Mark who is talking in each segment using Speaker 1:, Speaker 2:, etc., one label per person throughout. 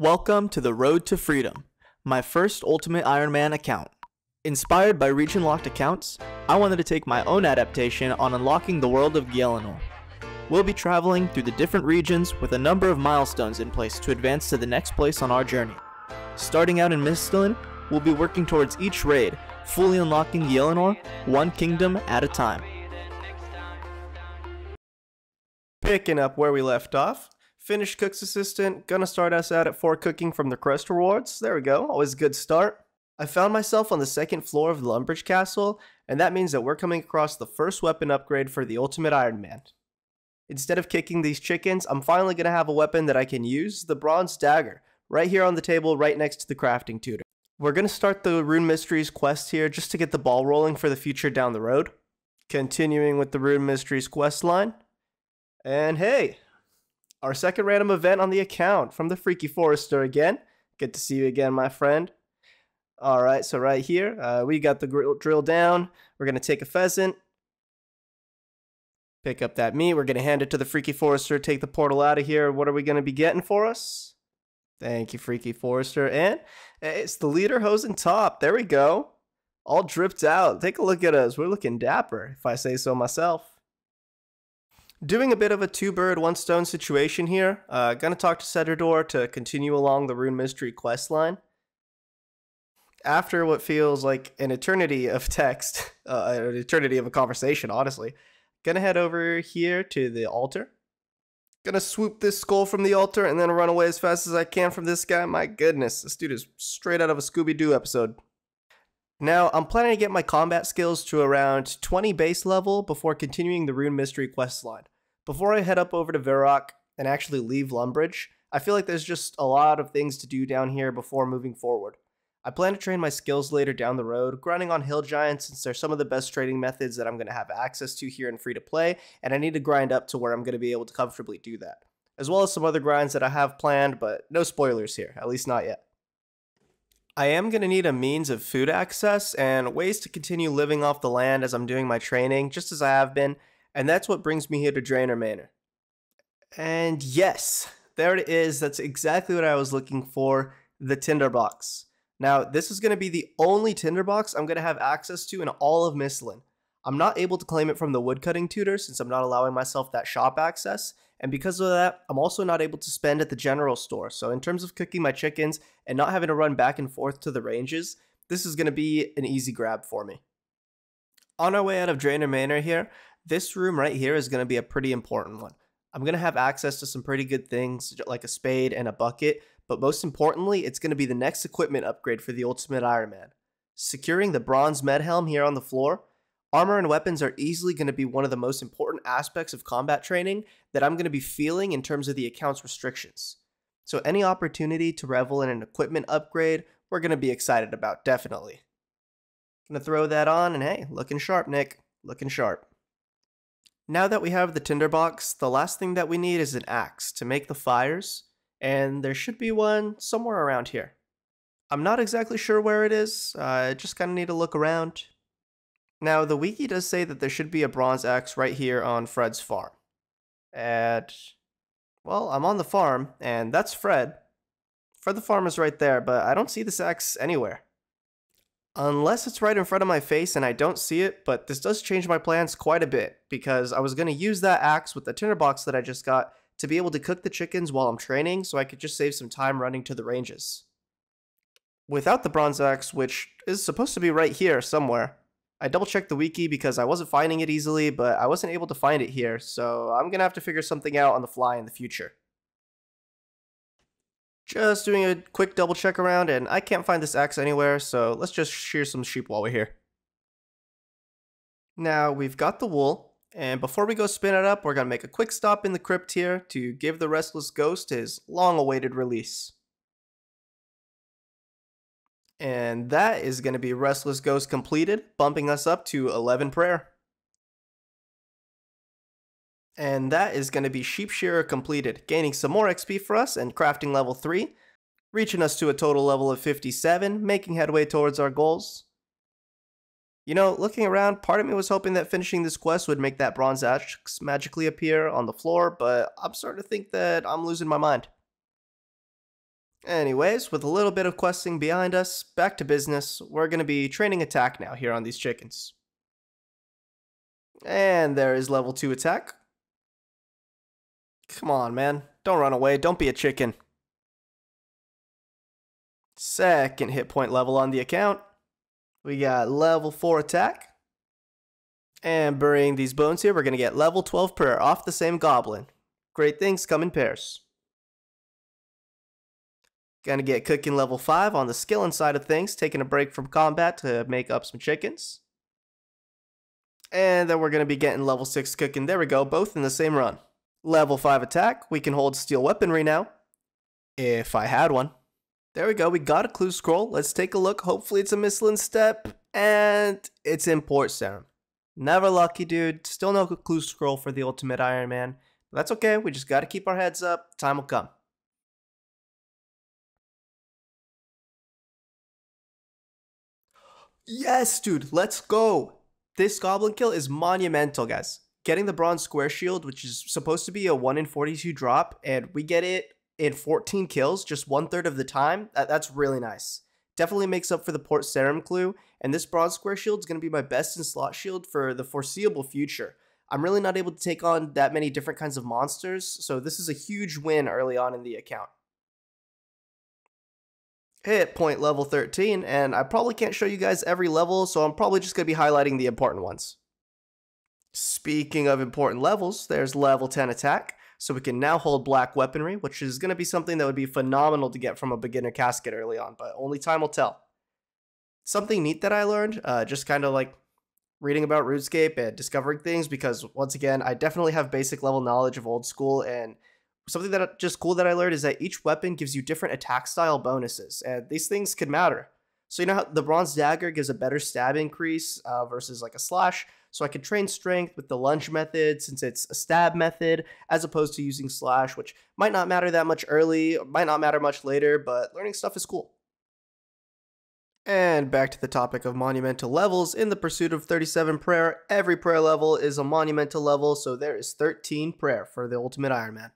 Speaker 1: Welcome to the Road to Freedom, my first Ultimate Iron Man account. Inspired by region locked accounts, I wanted to take my own adaptation on unlocking the world of Gielinor. We'll be traveling through the different regions with a number of milestones in place to advance to the next place on our journey. Starting out in Misthalin, we'll be working towards each raid, fully unlocking Gielinor, one kingdom at a time.
Speaker 2: Picking up where we left off, finished cook's assistant, gonna start us out at 4 cooking from the crest rewards. There we go, always a good start. I found myself on the second floor of the Lumbridge Castle, and that means that we're coming across the first weapon upgrade for the Ultimate Iron Man. Instead of kicking these chickens, I'm finally gonna have a weapon that I can use, the Bronze Dagger, right here on the table right next to the crafting tutor. We're gonna start the Rune Mysteries quest here just to get the ball rolling for the future down the road. Continuing with the Rune Mysteries quest line. And hey, our second random event on the account from the Freaky Forester again. Good to see you again, my friend. All right, so right here, uh, we got the grill drill down. We're going to take a pheasant, pick up that meat. We're going to hand it to the Freaky Forester, take the portal out of here. What are we going to be getting for us? Thank you, Freaky Forester. And it's the Lederhosen top. There we go. All dripped out. Take a look at us. We're looking dapper, if I say so myself. Doing a bit of a two bird, one stone situation here. Uh, gonna talk to Sedridor to continue along the Rune Mystery quest line. After what feels like an eternity of text, uh, an eternity of a conversation, honestly, gonna head over here to the altar. Gonna swoop this skull from the altar and then run away as fast as I can from this guy. My goodness, this dude is straight out of a Scooby Doo episode. Now, I'm planning to get my combat skills to around 20 base level before continuing the Rune Mystery quest line. Before I head up over to Varrock and actually leave Lumbridge, I feel like there's just a lot of things to do down here before moving forward. I plan to train my skills later down the road, grinding on hill giants since they're some of the best trading methods that I'm going to have access to here in free to play, and I need to grind up to where I'm going to be able to comfortably do that. As well as some other grinds that I have planned, but no spoilers here, at least not yet. I am going to need a means of food access and ways to continue living off the land as I'm doing my training, just as I have been, and that's what brings me here to Draynor Manor. And yes, there it is. That's exactly what I was looking for the tinderbox. Now, this is going to be the only tinderbox I'm going to have access to in all of Misthalin. I'm not able to claim it from the woodcutting tutor since I'm not allowing myself that shop access, and because of that, I'm also not able to spend at the general store. So, in terms of cooking my chickens and not having to run back and forth to the ranges, this is going to be an easy grab for me. On our way out of Draynor Manor here, this room right here is going to be a pretty important one. I'm going to have access to some pretty good things like a spade and a bucket, but most importantly, it's going to be the next equipment upgrade for the Ultimate Iron Man. Securing the bronze med helm here on the floor, armor and weapons are easily going to be one of the most important aspects of combat training that I'm going to be feeling in terms of the account's restrictions. So any opportunity to revel in an equipment upgrade, we're going to be excited about, definitely. Gonna throw that on, and hey, looking sharp, Nik. Looking sharp. Now that we have the tinderbox, the last thing that we need is an axe to make the fires, and there should be one somewhere around here. I'm not exactly sure where it is, uh, I just kind of need to look around. Now, the wiki does say that there should be a bronze axe right here on Fred's farm. At, well, I'm on the farm, and that's Fred. Fred the farm is right there, but I don't see this axe anywhere. Unless it's right in front of my face and I don't see it, but this does change my plans quite a bit because I was going to use that axe with the tinderbox that I just got to be able to cook the chickens while I'm training so I could just save some time running to the ranges. Without the bronze axe, which is supposed to be right here somewhere, I double checked the wiki because I wasn't finding it easily, but I wasn't able to find it here, so I'm to have to figure something out on the fly in the future. Just doing a quick double check around, and I can't find this axe anywhere, so let's just shear some sheep while we're here. Now, we've got the wool, and before we go spin it up, we're to make a quick stop in the crypt here to give the Restless Ghost his long-awaited release. And that is going to be Restless Ghost completed, bumping us up to 11 prayer. And that is going to be Sheep Shearer completed, gaining some more XP for us and crafting level 3, reaching us to a total level of 57, making headway towards our goals. You know, looking around, part of me was hoping that finishing this quest would make that bronze axe magically appear on the floor, but I'm starting to think that I'm losing my mind. Anyways, with a little bit of questing behind us, back to business. We're going to be training attack now here on these chickens. And there is level 2 attack. Come on, man. Don't run away. Don't be a chicken. Second hit point level on the account. We got level 4 attack. And burying these bones here, we're going to get level 12 prayer off the same goblin. Great things come in pairs. Gonna get cooking level 5 on the skilling side of things, taking a break from combat to make up some chickens. And then we're gonna be getting level 6 cooking. There we go, both in the same run. Level 5 attack, we can hold steel weaponry now. If I had one. There we go, we got a clue scroll. Let's take a look. Hopefully it's a Michelin step. And it's in Port Sarim. Never lucky, dude. Still no clue scroll for the Ultimate Iron Man. That's okay, we just gotta keep our heads up. Time will come. Yes, dude, let's go. This goblin kill is monumental, guys. Getting the bronze square shield, which is supposed to be a 1 in 42 drop, and we get it in 14 kills, just one third of the time. That, that's really nice. Definitely makes up for the Port Sarim clue, and this bronze square shield is going to be my best in slot shield for the foreseeable future. I'm really not able to take on that many different kinds of monsters, so this is a huge win early on in the account hit point level 13, and I probably can't show you guys every level, so I'm probably just going to be highlighting the important ones. Speaking of important levels, there's level 10 attack, so we can now hold black weaponry, which is going to be something that would be phenomenal to get from a beginner casket early on, but only time will tell. Something neat that I learned, uh, just kind of like reading about RuneScape and discovering things, because once again, I definitely have basic level knowledge of old school, and something that just cool that I learned is that each weapon gives you different attack style bonuses, and these things could matter. So you know how the bronze dagger gives a better stab increase uh, versus like a slash. So I could train strength with the lunge method since it's a stab method, as opposed to using slash, which might not matter that much early, might not matter much later, but learning stuff is cool. And back to the topic of monumental levels. In the pursuit of 37 prayer, every prayer level is a monumental level, so there is 13 prayer for the Ultimate Iron Man.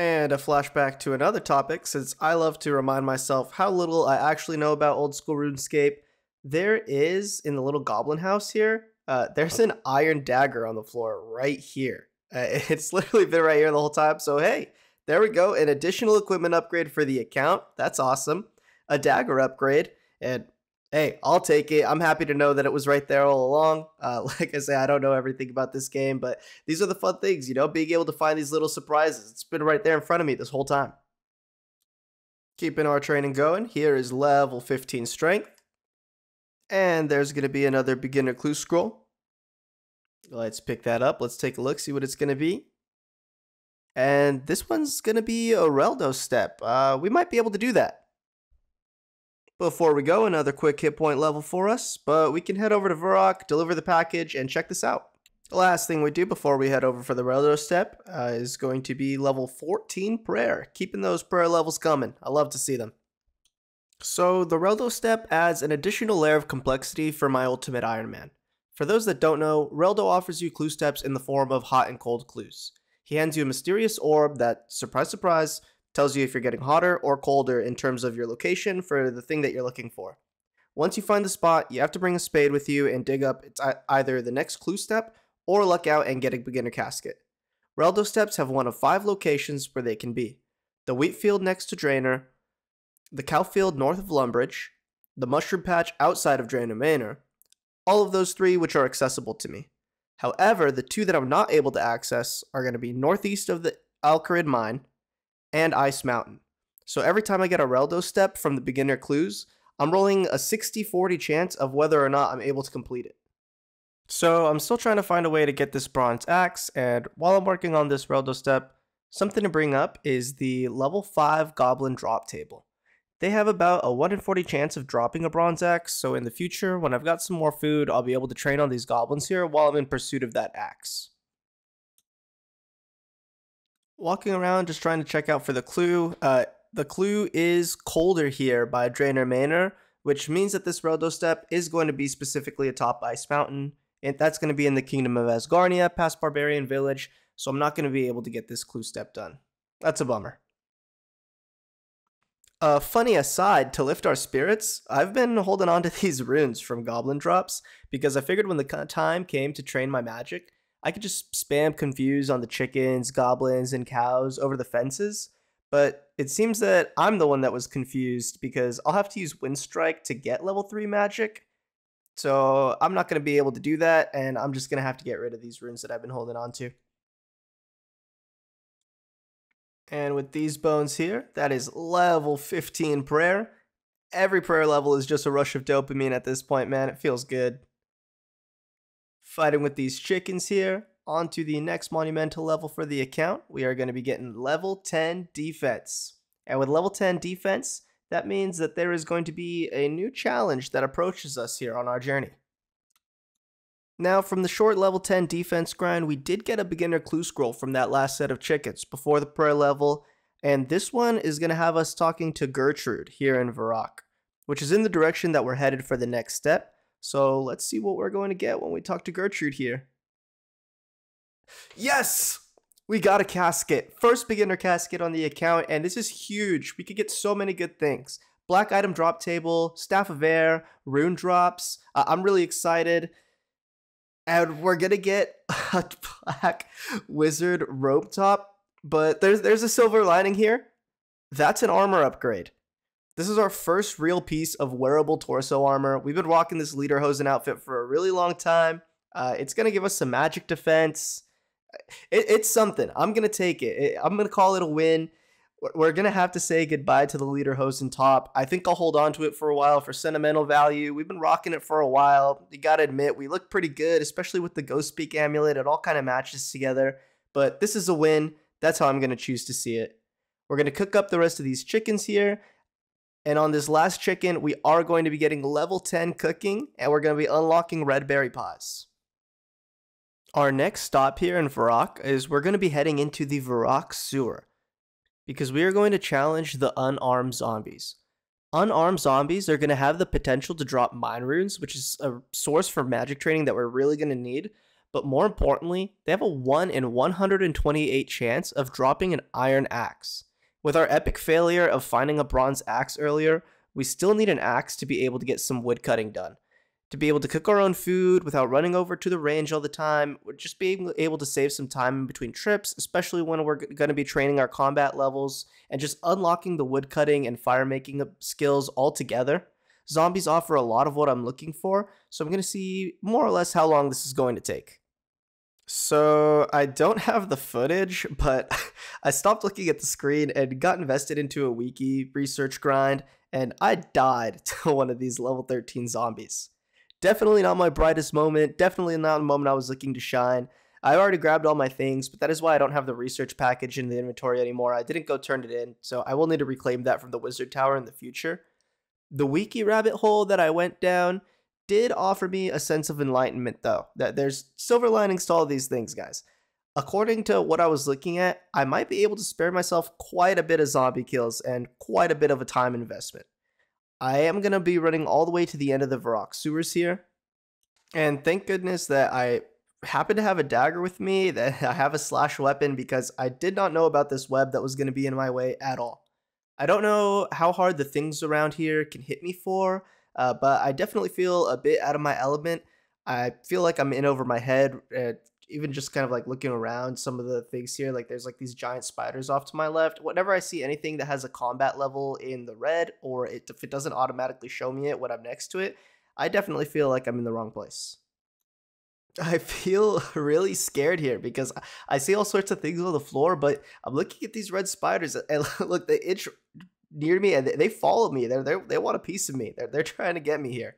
Speaker 2: And a flashback to another topic, since I love to remind myself how little I actually know about old school RuneScape. There is, in the little goblin house here, uh, there's an iron dagger on the floor right here. Uh, it's literally been right here the whole time. So, hey, there we go. An additional equipment upgrade for the account. That's awesome. A dagger upgrade. And hey, I'll take it. I'm happy to know that it was right there all along. Uh, like I say, I don't know everything about this game, but these are the fun things, you know, being able to find these little surprises. It's been right there in front of me this whole time. Keeping our training going, here is level 15 strength. And there's going to be another beginner clue scroll. Let's pick that up. Let's take a look, see what it's going to be. And this one's going to be a Reldo step. Uh, we might be able to do that. Before we go, another quick hit point level for us, but we can head over to Varrock, deliver the package, and check this out. The last thing we do before we head over for the Reldo step uh, is going to be level 14 prayer, keeping those prayer levels coming. I love to see them. So the Reldo step adds an additional layer of complexity for my Ultimate Iron Man. For those that don't know, Reldo offers you clue steps in the form of hot and cold clues. He hands you a mysterious orb that, surprise surprise, tells you if you're getting hotter or colder in terms of your location for the thing that you're looking for. Once you find the spot, you have to bring a spade with you and dig up it's either the next clue step or luck out and get a beginner casket. Reldo steps have one of five locations where they can be the wheat field next to Draynor, the cow field north of Lumbridge, the mushroom patch outside of Draynor Manor, all of those three which are accessible to me. However, the two that I'm not able to access are going to be northeast of the Al Kharid mine and Ice Mountain. So every time I get a Reldo step from the beginner clues, I'm rolling a 60-40 chance of whether or not I'm able to complete it. So I'm still trying to find a way to get this bronze axe, and while I'm working on this Reldo step, something to bring up is the level 5 goblin drop table. They have about a 1 in 40 chance of dropping a bronze axe, so in the future, when I've got some more food, I'll be able to train on these goblins here while I'm in pursuit of that axe walking around just trying to check out for the clue. Uh, the clue is colder here by Draynor Manor, which means that this Reldo step is going to be specifically atop Ice Mountain. And that's going to be in the Kingdom of Asgarnia, past Barbarian Village, so I'm not going to be able to get this clue step done. That's a bummer. Uh, funny aside, to lift our spirits, I've been holding on to these runes from Goblin Drops because I figured when the time came to train my magic, I could just spam confuse on the chickens, goblins, and cows over the fences. But it seems that I'm the one that was confused because I'll have to use Wind Strike to get level 3 magic. So I'm not going to be able to do that, and I'm just going to have to get rid of these runes that I've been holding on to. And with these bones here, that is level 15 prayer. Every prayer level is just a rush of dopamine at this point, man. It feels good. Fighting with these chickens here. On to the next monumental level for the account. We are going to be getting level 10 defense. And with level 10 defense, that means that there is going to be a new challenge that approaches us here on our journey. Now, from the short level 10 defense grind, we did get a beginner clue scroll from that last set of chickens before the prayer level, and this one is going to have us talking to Gertrude here in Varrock, which is in the direction that we're headed for the next step. So let's see what we're going to get when we talk to Gertrude here. Yes! We got a casket. First beginner casket on the account, and this is huge. We could get so many good things. Black item drop table, staff of air, rune drops. Uh, I'm really excited. And we're gonna get a black wizard robe top, but there's there's a silver lining here. That's an armor upgrade. This is our first real piece of wearable torso armor. We've been rocking this Lederhosen outfit for a really long time. Uh, it's going to give us some magic defense. It, it's something. I'm going to take it. it. I'm going to call it a win. We're, going to have to say goodbye to the Lederhosen top. I think I'll hold on to it for a while for sentimental value. We've been rocking it for a while. You got to admit, we look pretty good, especially with the Ghost Speak amulet. It all kind of matches together. But this is a win. That's how I'm going to choose to see it. We're going to cook up the rest of these chickens here. And on this last chicken, we are going to be getting level 10 cooking and we're going to be unlocking red berry pies. Our next stop here in Varrock is we're going to be heading into the Varrock sewer because we are going to challenge the unarmed zombies. Unarmed zombies are going to have the potential to drop mind runes, which is a source for magic training that we're really going to need. But more importantly, they have a 1 in 128 chance of dropping an iron axe. With our epic failure of finding a bronze axe earlier, we still need an axe to be able to get some wood cutting done. To be able to cook our own food without running over to the range all the time, just being able to save some time in between trips, especially when we're going to be training our combat levels and just unlocking the wood cutting and fire making skills all together. Zombies offer a lot of what I'm looking for, so I'm going to see more or less how long this is going to take. So I don't have the footage, but I stopped looking at the screen and got invested into a wiki research grind, and I died to one of these level 13 zombies. Definitely not my brightest moment, definitely not the moment I was looking to shine. I already grabbed all my things, but that is why I don't have the research package in the inventory anymore. I didn't go turn it in, so I will need to reclaim that from the wizard tower in the future. The wiki rabbit hole that I went down did offer me a sense of enlightenment, though, that there's silver linings to all these things, guys. According to what I was looking at, I might be able to spare myself quite a bit of zombie kills and quite a bit of a time investment. I am going to be running all the way to the end of the Varrock sewers here. And thank goodness that I happen to have a dagger with me, that I have a slash weapon, because I did not know about this web that was going to be in my way at all. I don't know how hard the things around here can hit me for, uh, but I definitely feel a bit out of my element. I feel like I'm in over my head. Uh, even just kind of like looking around some of the things here, like there's like these giant spiders off to my left. Whenever I see anything that has a combat level in the red, or it, if it doesn't automatically show me it when I'm next to it, I definitely feel like I'm in the wrong place. I feel really scared here because I see all sorts of things on the floor, but I'm looking at these red spiders and look, they itch near me and they follow me. They're, they're, they want a piece of me. They're, they're trying to get me here.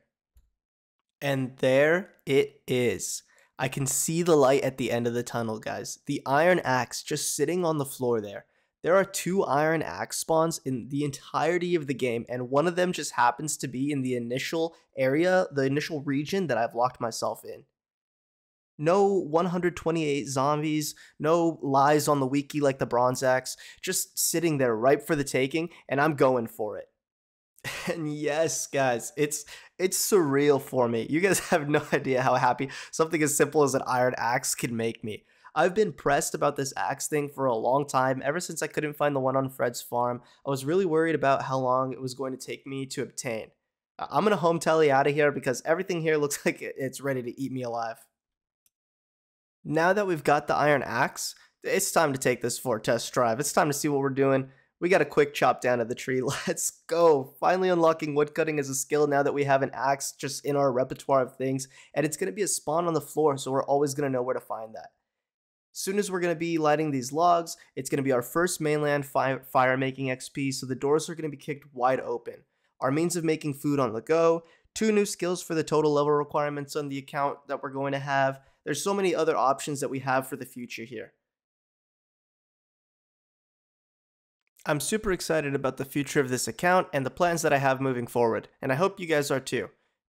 Speaker 2: And there it is. I can see the light at the end of the tunnel, guys. The iron axe just sitting on the floor there. There are two iron axe spawns in the entirety of the game, and one of them just happens to be in the initial area, the initial region that I've locked myself in. No 128 zombies, no lies on the wiki like the Bronze Axe, just sitting there ripe for the taking, and I'm going for it. And yes, guys, it's it's surreal for me. You guys have no idea how happy something as simple as an iron axe can make me. I've been pressed about this axe thing for a long time, ever since I couldn't find the one on Fred's farm. I was really worried about how long it was going to take me to obtain. I'm gonna home tally out of here because everything here looks like it's ready to eat me alive. Now that we've got the iron axe, it's time to take this for a test drive. It's time to see what we're doing. We got a quick chop down of the tree. Let's go. Finally unlocking woodcutting as a skill now that we have an axe just in our repertoire of things. And it's going to be a spawn on the floor, so we're always going to know where to find that. Soon as we're going to be lighting these logs, it's going to be our first mainland fi fire making XP, so the doors are going to be kicked wide open. Our means of making food on the go, two new skills for the total level requirements on the account that we're going to have. There's so many other options that we have for the future here. I'm super excited about the future of this account and the plans that I have moving forward, and I hope you guys are too.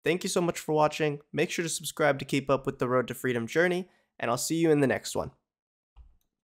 Speaker 2: Thank you so much for watching, make sure to subscribe to keep up with the Road to Freedom journey, and I'll see you in the next one.